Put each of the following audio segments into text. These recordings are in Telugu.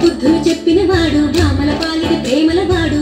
బుద్ధుడు చెప్పిన వాడు రామల పాలిన ప్రేమల వాడు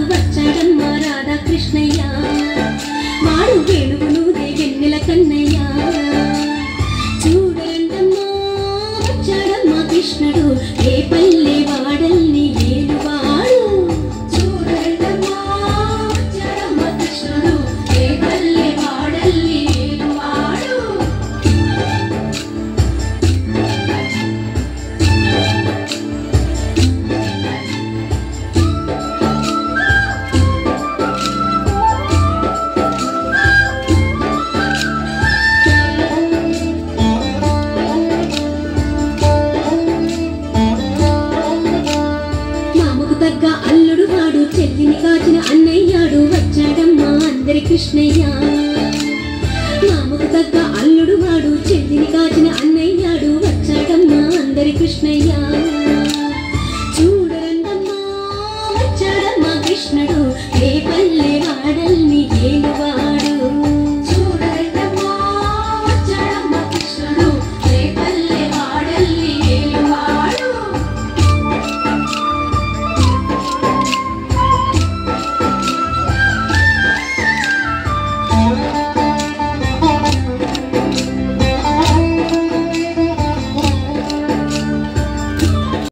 తగ్గ అల్లుడు వాడు చెల్లిని కాచిన అన్నయ్యాడు వచ్చాడమ్మా అందరి కృష్ణయ్య. మామకు తగ్గ అల్లుడు వాడు చెల్లిని కాచిన అన్నయ్యాడు వచ్చాడమ్మా అందరి కృష్ణయ్య.